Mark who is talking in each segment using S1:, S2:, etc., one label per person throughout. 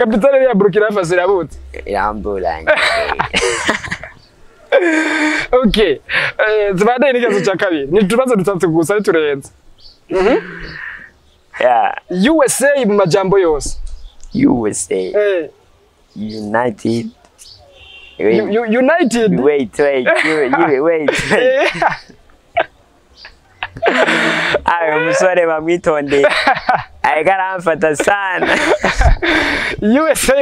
S1: kapitale ya burkina faso irabutse
S2: iramburanye
S1: okay tubandanye n'ikibazo cya kabiri ni utubazo dutatu gusa ntiturenze usa mu majambo yose
S2: usa united.
S1: United?
S2: Wait wait wait wait.
S1: Eh,
S2: ayo umusore bamwitondeye ariko aramfata sana
S1: usa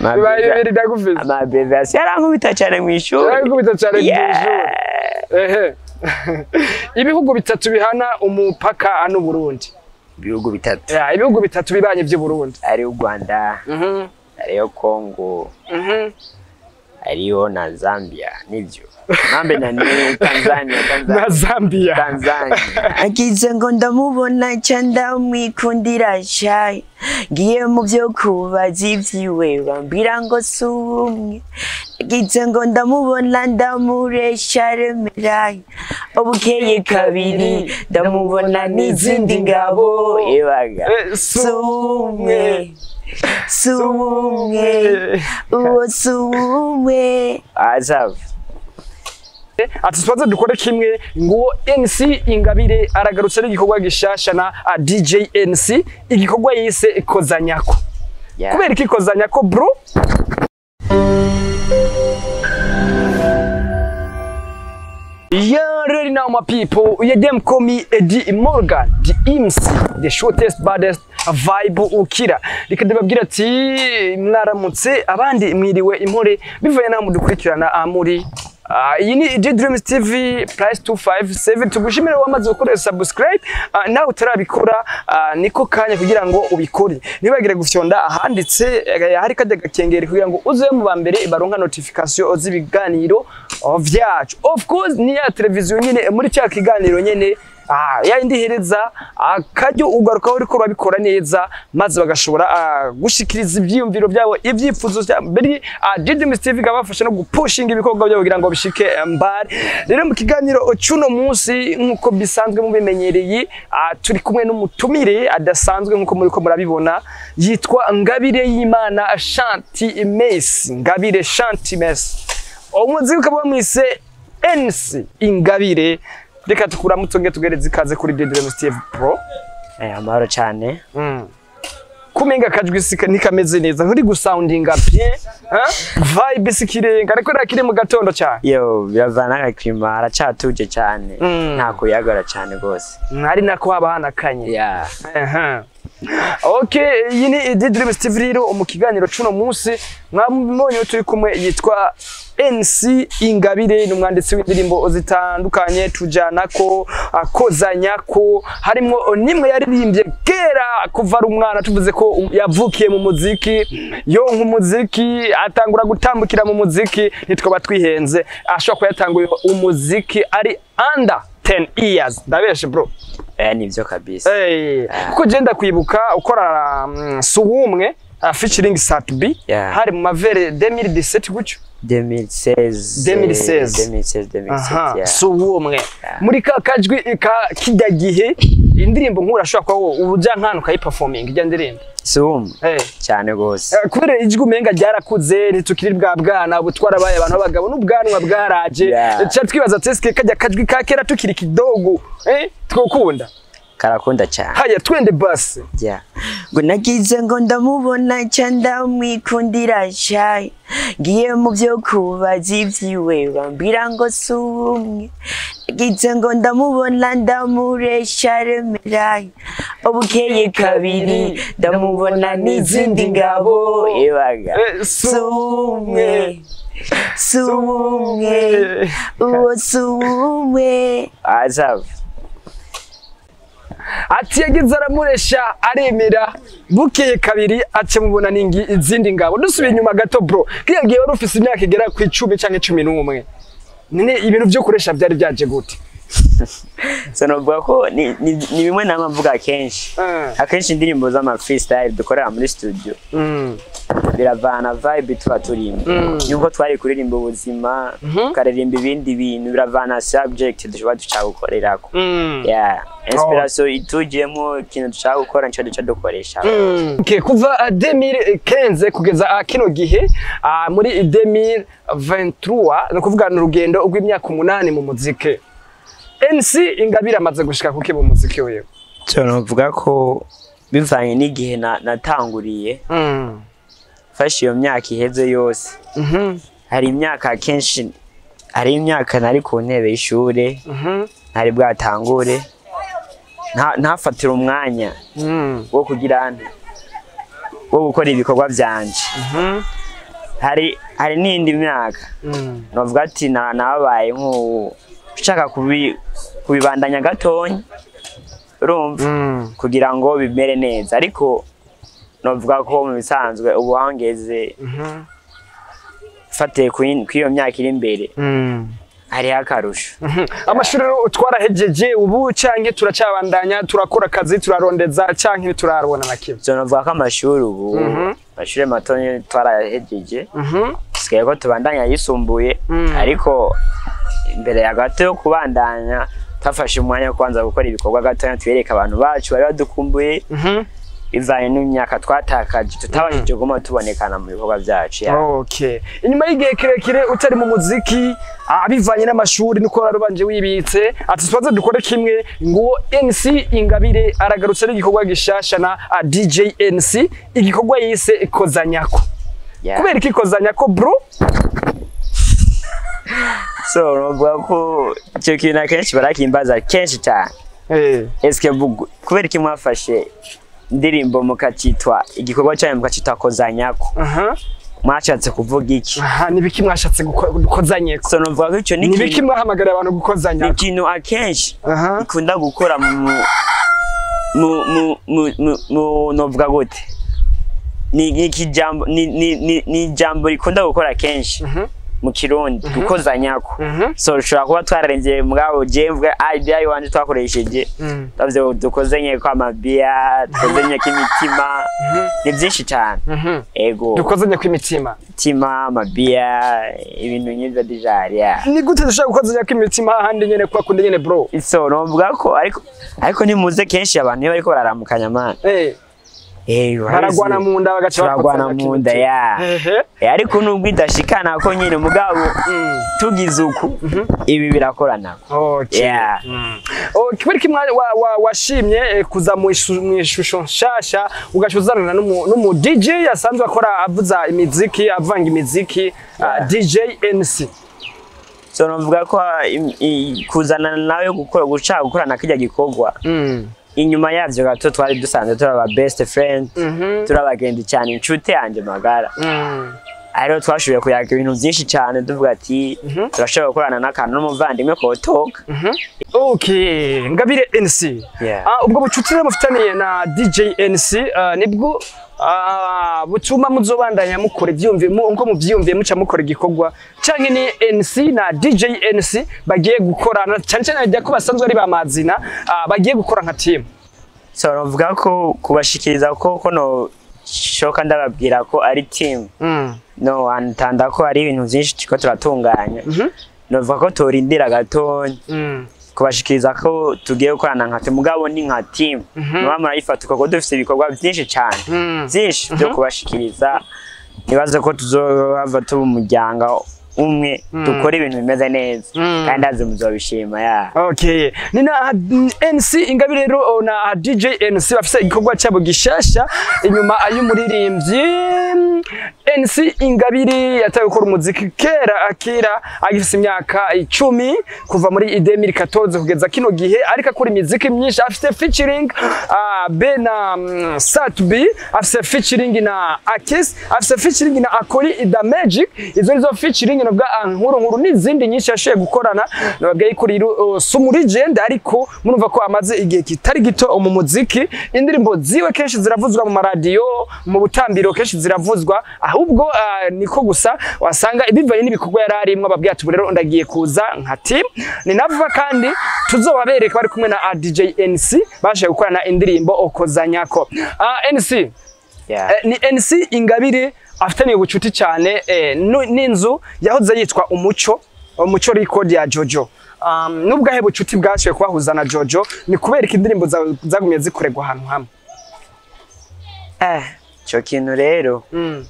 S1: mu bibaye bibiri ndagufise
S2: amabreviasi yarankubita cyane mu ishuri
S1: yaragukubita cyane
S2: Yeah.
S1: ishuri ibihugu bitatu bihana umupaka n'uburundi
S2: ibihugu bitatu.
S1: Ibihugu bitatu bibanye by'uburundi
S2: hariho u rwanda. Hariho kongo
S1: mhm.
S2: hariho na zambia. Nibyo mambe na ni tanzania
S1: na
S2: tanzania
S1: zambia.
S2: Tanzania. Agize ngo ndamubona nca ndamwikundira shayi ngiye mu byo kubaza ibyiwe bambwira ngo si ubumwe. Agize ngo ndamubona ndamuresha remerayi ubukeye kabiri ndamubona n'izindi ngabo. Ibaga
S1: Eh,
S2: si ubumwe. si ubumwe. Uwo si ubumwe. Azava
S1: ati tubaze dukore kimwe nguwo nc ingabire aragarutse n'igikorwa gishasha na dj nc igikorwa yise kozanyako
S2: Yeah.
S1: kubera iki kozanyako bro You already know my people. You them call me Eddie Morgan, the MC, the shortest, baddest vibe ukira. Reka ndababwira ati mwaramutse abandi mwiriwe impore bivuye naho mudukurikirana ah, muri iyi ni J Dreams TV price 257 tugushimira wamaze gukora subscribe. Ah, nawe utarabikora ah, niko kanya kugira ngo ubikore. Nibagire gufyonda ahanditse eh, hari kajya gakengeri kugira ngo uze mu bambere baronka notification z'ibiganiro oh, vyacu. Of course ni ya televiziyo nyine muri cya kiganiro nyine Ah, ya indi hereza akaryo ugarukaho uriko urabikora neza maze bagashobora ah, gushikiriza ivyiyumviro byabo ibyifuzo mbere JDM TV ikabafasha no gupushinga ibikorwa byabo kugira ngo bishike mbari rero mu kiganiro cuno munsi nk'uko bisanzwe mubimenyereye ah, turi kumwe n'umutumire adasanzwe nk'uko muri ko murabibona yitwa Ngabire y'Imana Shanti Messi Ngabire Shanti Messi umuziki ukaba wamwise Ingabire. Reka tukuramutse nge tugereze ikaze kuri JDM TV Pro
S2: Eh, amahoro cyane.
S1: Mm. kumenga akajwi sika ntikameze neza. Nturi gusoundinga bien vibe sikirenga. Ariko nakiri mu gatondo cyane
S2: yo biravana n'agakirima haracatuje cyane.
S1: Mm.
S2: nta kuyagara cyane rwose.
S1: Ari nako haba hanakanye.
S2: Yeah.
S1: Aha. Okay, iyi ni Dream Steve rero mu kiganiro cuno munsi. Mwamubonye turi kumwe yitwa NC Ingabire ni umwanditsi w'indirimbo zitandukanye tujanako akozanyako. Harimo nimwe yaririmbye kera kuva ari umwana tuvuze ko yavukiye mu muziki. Yo nk'umuziki atangura gutambukira mu muziki ntitwaba twihenze. Ashobora kuba yatanguye umuziki ari under 10 years. Ndabeshe bro.
S2: Eh, nivyo kabisa
S1: Hey, kuko genda kwibuka ukora um, suwumwe uh, featuring Sat B
S2: Yeah.
S1: hari mu mavere 2017 gutyo
S2: 2016
S1: 2016.
S2: 2016
S1: aha
S2: 2017 yeah.
S1: suwumwe muri ka kajwi ka kijya gihe indirimbo nkuru ashobora kuba wowe ubuja nkana ukayiperforming ijya ndirimbo hey.
S2: cyane rwose.
S1: Eh, kubera ijwi umenga ryarakuze ntitukiri bwa bwana ubu twarabaye abantu b'abagabo n'ubwanwa bwaraje. Twibaza teske kajya kajwi ka kera tukiri kidogo. Eh, twokunda
S2: karakunda cyane.
S1: Haya twende basi.
S2: Yeah. ngo nagize ngo ndamubona nca ndamwikundira shayi ngiye mu byo kubaza ibyiwe bambwira ngo si ubumwe. Nagize ngo ndamubona ndamuresha remerayi ubukeye kabiri ndamubona n'izindi ngabo. Ibaga.
S1: Eh,
S2: si ubumwe. Si ubumwe. Uwo si ubumwe. Azava
S1: ati yagize aramuresha aremera bukeye kabiri acamubona ningi izindi ngabo. Dusubiye inyuma gato bro. Gihe wari ufise imyaka igera ku icumi canke cumi n'umwe. Ibintu vyo kuresha vyari vyaje gute?
S2: so novuga ko ni, bimwe nama mvuga kenshi
S1: Eh.
S2: akenshi indirimbo z'ama freestyle dukorera muri studio.
S1: Mm.
S2: biravana vibe tuba turimo
S1: Mm.
S2: yuko twari kuririmba ubuzima tukaririmba ibindi bintu biravana subject dushobora dushaka gukorerako.
S1: Mm.
S2: inspiration itujemo ikintu dushaka gukora nico duca dukoresha.
S1: Kuva uh, 2015 kugeza kino gihe uh, muri 2023 ni ukuvuga ni urugendo rw'imyaka umunani mu muziki. NC Ingabire amaze gushika kuki mu muziki wewe
S2: so novuga ko bivanye n'igihe na- natanguriye.
S1: Mm.
S2: fashe iyo myaka iheze yose.
S1: Mhm.
S2: hari imyaka kenshi hari imyaka nari ku ntebe y'ishure.
S1: Mhm.
S2: ntari bwatangure. Nta- ntafatire umwanya wo kugira wo gukora ibikorwa byanje hari hari n'indi myaka. Novuga ati na- nababaye nk'ubu. Ushaka kubi- kubibandanya gatonya urumva
S1: Mm.
S2: kugira ngo bimere neza ariko novuga ko mu bisanzwe ubu hangeze
S1: Mhm.
S2: fatiye kw'iyo myaka iri imbere
S1: Mm.
S2: hariho akarusho
S1: Mhm. amashuri rero twarahejeje ubu canke turacabandanya turakora akazi turarondeza canke ntiturarabona na kimwe
S2: so novuga ko amashuri ubu
S1: Mhm.
S2: amashuri mato
S1: Mhm.
S2: dusigaye ko tubandanya yisumbuye
S1: Mm.
S2: ariko imbere ya gato yo kubandanya twafashe umwanya wo kubanza gukora ibikorwa gatoya tuyereka abantu bacu bari badukumbuye
S1: Mhm.
S2: bivanye n'imyaka twatakaje tutabashije kuguma tubonekana mu bikorwa byacu.
S1: Inyuma y'igihe kirekire utari mu muziki ah, bivanye n'amashuri niko warubanje wibitse ati twaze dukore kimwe ngo NC Ingabire aragarutse n'igikorwa gishasha na DJ NC igikorwa yise Kozanyako.
S2: Ya.
S1: Kubera iki Kozanyako bro?
S2: So novuga ko icyo kintu akenshi barakimbaza kenshi cyane
S1: Eh.
S2: eske bugu- kubera iki mwafashe indirimbo mukacitwa igikorwa cyanyu mukacitwa kozanyako mwashatse kuvuga iki
S1: Aha, nibiki mwashatse guko- gukozanyeko?
S2: so novuga ko icyo ni
S1: Nibiki
S2: ikintu-
S1: mwahamagarira abantu
S2: ni
S1: gukozanyako?
S2: ikintu akenshi ikunda gukora mu mu- mu mu mu mu mu novuga gute ni ikijambo ni ni ni ijambo rikunda gukora kenshi. Mu kirundi gukozanyako
S1: Mhm.
S2: so ushobora kuba twararengeye jewe mvuga idea yiwanje twakoresheje
S1: Mm.
S2: twavuze ngo dukozenye ko amabiya dukozenye ko imitima ni byinshi cyane
S1: Mhm.
S2: ego
S1: Dukozanyako imitima.
S2: imitima amabiya ibintu nk'ibyo dijari ya
S1: Ni gute dushaka gukozanyako imitima hahandi nyene kwa kundi nyene bro?
S2: so novuga ko ariko ariko nimuze kenshi abantu iyo bariko bararamukanya mana
S1: Eh. Baragwana mu nda bagaca bakozanya
S2: mu nda ya. Eh, ariko nubwo idashikana ko nyine mugabo
S1: Mm.
S2: tugize uku ibi birakorana
S1: kubera wa- washimye eh, kuza mu ishu- mu ishusho nshasha ugaca uzanana n'umu DJ yasanzwe akora avuza imiziki avanga imiziki ah. DJ NC.
S2: so novuga ko ah, im- i- kuzana nawe gukorana kirya gikorwa
S1: Mm.
S2: Inyuma yavyo gato twari dusanzwe turi aba best friend
S1: Mhm.
S2: turi abagenzi cyane inshuti yanjye magara
S1: Mm.
S2: ariho twashoboye kuyaga ibintu byinshi cyane tuvuga ati turashobora gukorana n'akantu n'umuvandimwe kotoka
S1: Okay, Ngabire NC.
S2: Yeah.
S1: Ah, ubwo bucuti rero mufitaniye na DJ NC ah, ni bwo ah, butuma muzobandanya mukora ivyumviye mu- nko muvyumviye muca mukora igikorwa canke ni NC na DJ NC bagiye gukorana cyane cyane ajya ko basanzwe ari bamazina ah, bagiye gukora nka team.
S2: so novuga ko kubashikiriza ko kono shoka ndababwira ko ari team
S1: Mm.
S2: no antanda ko hari ibintu byinshi turiko turatunganya novuga ko torindira gatonya
S1: Mm.
S2: Kubashikiriza ko tugiye gukorana nka mugabo ni nka team. Muba murayifata kuko dufite ibikorwa byinshi cyane.
S1: Mm.
S2: byinshi byo kubashikiriza. Nibaze ko tuzohava tuba umuryango umwe dukora ibintu bimeze neza.
S1: Mm.
S2: kandi azi muzobishima ya.
S1: Okay. Ni na NC Ingabire rero na DJ NC bafise igikorwa cyabo gishasha. Inyuma ay'umuririmbyi NC Ingabire yatawe gukora umuziki kera akira agifise imyaka icumi kuva muri 2014 kugeza kino gihe. Ariko akora imiziki myinshi afise featuring uh, be na um, Satbi afise featuring na Akis afise featuring na Akoli the Magic izo nizo featuring navuga ah, nkuru nkuru n'izindi nyinshi yashoboye gukorana nababwiye ko rero uh, si umurigende ariko murumva ko amaze igihe kitari gito mu muziki indirimbo ziwe kenshi ziravuzwa mu maradiyo mu butambiro kenshi ziravuzwa ahubwo ah, niko gusa wasanga bivanye n'ibikorwa yari arimwo ababwira ati "Ubu rero ndagiye kuza nka team. Ni nava kandi tuzobabereka bari kumwe na ah, DJ NC bashoboye gukorana indirimbo okozanyako ah, NC
S2: Yeah.
S1: Eh, ni NC Ingabire afitaniye ubucuti cyane eh, n'inzu yahoze yitwa Umuco Umuco record ya Jojo um, nubwo ahe bucuti bwashoboye kubahuza na Jojo ni kubera ko indirimbo zagumye zikorerwa ahantu hamwe
S2: Eh, ico kintu rero
S1: mm.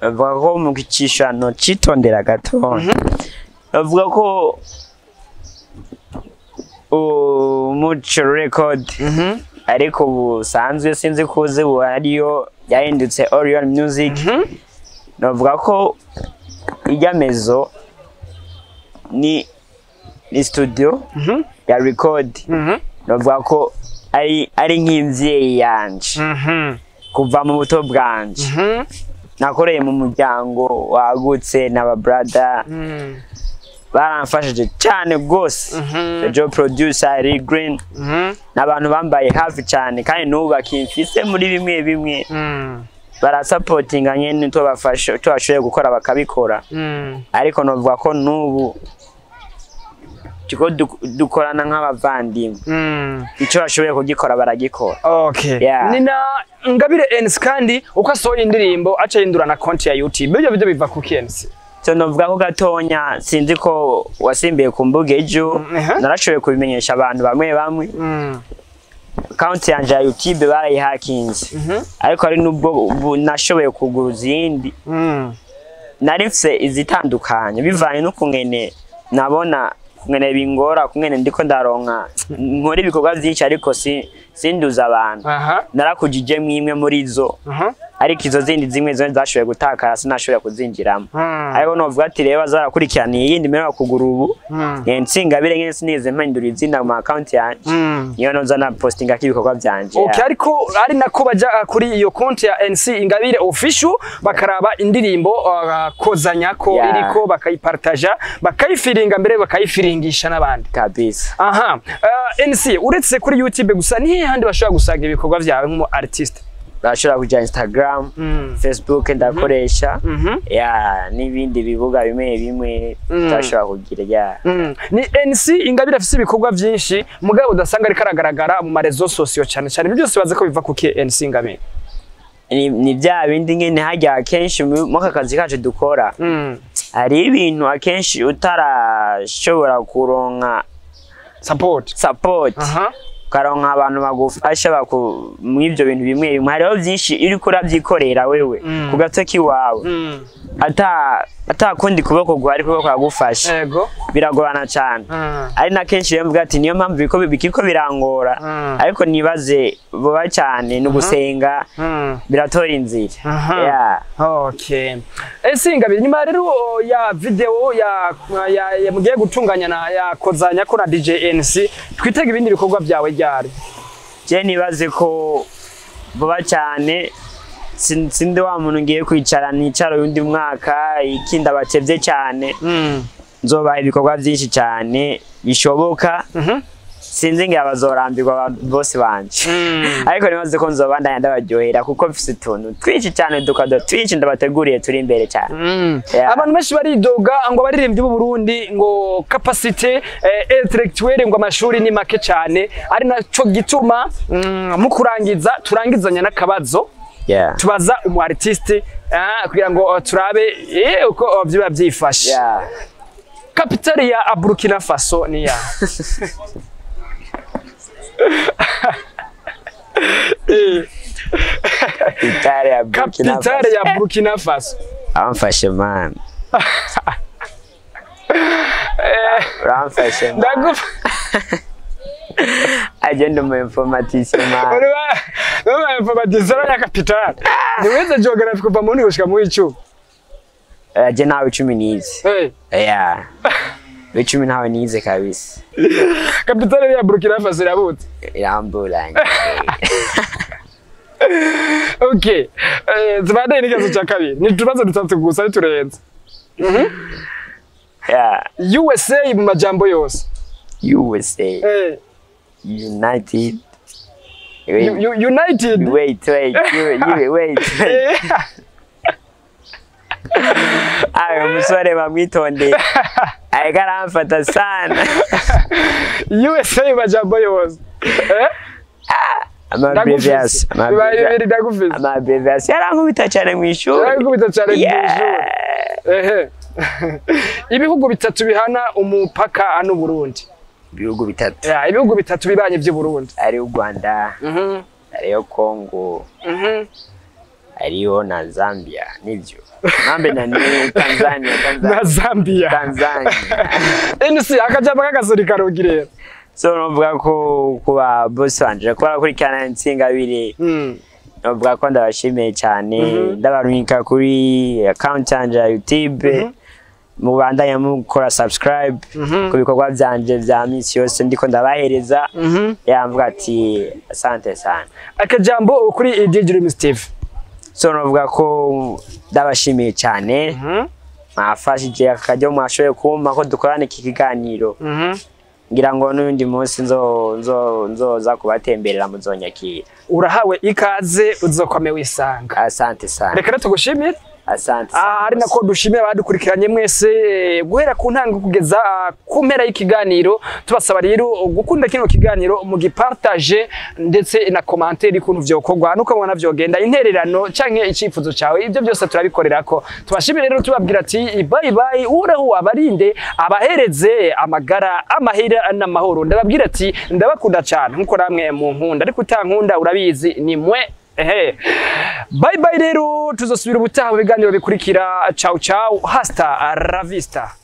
S2: bavuga ko mu gicishano citondera gato bavuga ko umuco record
S1: Mhm.
S2: Ariko busanzwe sinzi ko uzi ubu ariyo yahindutse Orion Music
S1: Mhm.
S2: navuga ko ijya mezo ni ni studio
S1: Mhm.
S2: ya record
S1: Mhm.
S2: navuga ko ari ari nk'imvyeyi yanje kuva mu buto bwanje nakoreye mu muryango wagutse n'aba brother. Baramfashije cyane rwose
S1: Mhm.
S2: Joe producer ari green
S1: Mhm.
S2: n'abantu bambaye hafi cyane kandi n'ubu bakimfise muri bimwe bimwe
S1: Mm.
S2: barasapotinga tubafasha tubashoboye gukora bakabikora
S1: Mm.
S2: ariko novuga ko n'ubu dukorana nk'abavandimwe
S1: Mm.
S2: icyo bashoboye kugikora baragikora.
S1: Ni Ngabire NC kandi uko asohoye indirimbo aca yindura na konti ya YouTube. Ibyo byo biva ku KNC.
S2: So novuga ko gatonya sinzi ko wasimbiye ku mbuga ejo narashoboye kubimenyesha abantu bamwe bamwe
S1: Mm.
S2: konti yanje ya youtube barayihakinze
S1: Mhm.
S2: ariko hari n'ubwo nashoboye kugura izindi
S1: Mm.
S2: nari mfise izitandukanye bivanye n'ukungene nabona kungene bingora kungene ndiko ndaronka nkora ibikorwa vyinshi ariko si, sinduza abantu
S1: Aha.
S2: narakujije mwimwe muri zo. Ariko izo zindi zimwe zo zashoboye gutakara sinashoboye kuzinjiramo
S1: Mm.
S2: ariko novuga ati rero bazarakurikirana iyindi mbere kugura ubu
S1: Mm.
S2: nsingabire nyene sinize mpindura izina mu account yanje
S1: Mm.
S2: niyo noza na postinga k'ibikorwa
S1: Okay, ariko ari nako baja uh, kuri iyo konti ya NC Ingabire official bakaraba indirimbo uh, kozanyako
S2: Yeah.
S1: iriko bakayipartaja bakayifiringa mbere bakayifiringisha n'abandi.
S2: kabisa
S1: Aha. Uh, NC uretse kuri YouTube gusa ni handi bashobora gusanga ibikorwa byawe nk'umu artist?
S2: Urashobora kuja instagram
S1: Mm.
S2: facebook ndakoresha
S1: Mhm.
S2: ya n'ibindi bibuga bimwe bimwe
S1: Mm.
S2: tutashobora kugira
S1: Mm. Ni NC Ingabire afise ibikorwa byinshi mugabo udasanga ariko aragaragara mu marezo sosiyo cyane cyane ibyo byose baze ko biva ku NC Ingabire.
S2: ni, bya bindi nyene harya akenshi mu mu aka kazi kacu dukora hari ibintu akenshi utarashobora kuronka
S1: support Aha.
S2: Ukaronka abantu bagufasha baku mw'ivyo bintu bimwe bimwe. Hariho vyinshi iyo uriko uravyikorera wewe
S1: Mm.
S2: ku gato k'iwawe. Ata ata kundi kuboko guhari kuboko kagufasha
S1: Ego.
S2: biragorana cane
S1: Mm.
S2: ari na kenshi mvuga ati niyo mpamvu biko bikiko birangora
S1: Mm.
S2: ariko nibaze vuba cyane ni ugusenga
S1: Mm.
S2: biratora inzira.
S1: Ese Ingabire nyuma rero ya video ya ya, mugiye gutunganya na ya kozanya ko na DJ NC twitega ibindi bikorwa byawe ryari.
S2: je nibaze ko vuba cyane sindi wa muntu ngiye kwicara nicara undi mwaka ikindi abatevye cyane
S1: Mm.
S2: nzobaha ibikorwa byinshi cyane bishoboka
S1: Mhm.
S2: sinzi ngira bazorambirwa abantu bose banje
S1: Mm.
S2: ariko nibaze ko nzobandanya ndabaryohera kuko mfise utuntu twinshi cyane dukado twinshi ndabateguriye turi imbere cyane
S1: Mm.
S2: Yeah.
S1: Abantu benshi baridoga ngo abaririmbyi b'u Burundi ngo capacité eh, intellectuelle ngo amashuri ni make cyane ari naco gituma mm, mu kurangiza turangizanya n'akabazo. Tubaza umu artiste ah, kugira ngo uh, turabe eh, uko uh, biba byifashe kapitali ya Burkina Faso ni ya
S2: Itare ya Burkina
S1: kapitali
S2: Faso.
S1: ya Burkina Faso
S2: Amfashe man. Uramfashe man.
S1: ndagufa
S2: Agenda umu informaticien man.
S1: Ya kapitali niweze geography kuva mu gushika mu icumi
S2: je nawe icumi nize. Yeah. Icumi nawe nize kabisa.
S1: kapitali ya Burkina Faso irabutse
S2: irambulanye
S1: okay. Eh zibadaye n'ikibazo cya kabiri ni utubazo dutatu gusa ari turenze.
S2: Yeah.
S1: USA mu majambo yose
S2: USA United
S1: United.
S2: Wait wait. You, you, wait wait. Ayo musore bamwitondeye ariko aramfata sana
S1: USA mu majambo yose
S2: amabreviasi
S1: ndagufise
S2: amabreviasi yarankubita cyane mu ishuri
S1: yaragukubita cyane
S2: Yeah.
S1: mw'ijuru ehe. Ibihugu bitatu bihana umupaka hano Burundi.
S2: Ibihugu bitatu.
S1: Ya, ibihugu bitatu bibanye by'u Burundi.
S2: Ari u rwanda
S1: Mhm,
S2: ariyo kongo
S1: mhm.
S2: ariyo na zambia ni byo mambe na ni tanzania
S1: na Zambia.
S2: Tanzania.
S1: NC akajambo k'agasori karogi rero
S2: so novuga ko kuba bosi wanje kuba bakurikirana insingabire
S1: Mm,
S2: novuga ko ndabashimiye cyane.
S1: Mhm.
S2: ndabarungika kuri account yanje ya youtube. Mubandanya mukora subscribe
S1: Mhm.
S2: ku bikorwa byanje vya misi yose ndiko ndabahereza.
S1: Mhm.
S2: yamvuga ati asante sana.
S1: Akajambo kuri DJ Dream Steve.
S2: So novuga ko ndabashimiye cyane.
S1: Mhm,
S2: mwafashije akaryo mwashoboye kumpa ko dukorana iki kiganiro. Ngira ngo n'undi munsi nzo nzo nzoza kubatemberera muzonyakira
S1: urahawe ikaze uzokwame wisanga.
S2: Asante sana.
S1: Reka tugushimire. Ari nako dushimiye abadukurikiranye mwese eh, guhera ku ntango kugeza ah, ku mpera y'ikiganiro. Tubasaba rero gukunda kino kiganiro mugipartage ndetse na commentaire ikuntu vyokorwa. Nuko mubona vyogenda intererano canke icifuzo cawe ibyo byose turabikorerako. Tubashimire rero tubabwira ati bye bye uraho abarinde abahereze amagara amahera n'amahoro. Ndababwira ati ndabakunda cyane nk'uko namwe mu nkunda. Ariko utankunda urabizi ni mwe Bye rero tuzosubira ubutaha mu biganiro bikurikira. Ciao ciao. Hasta la vista.